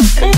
It's.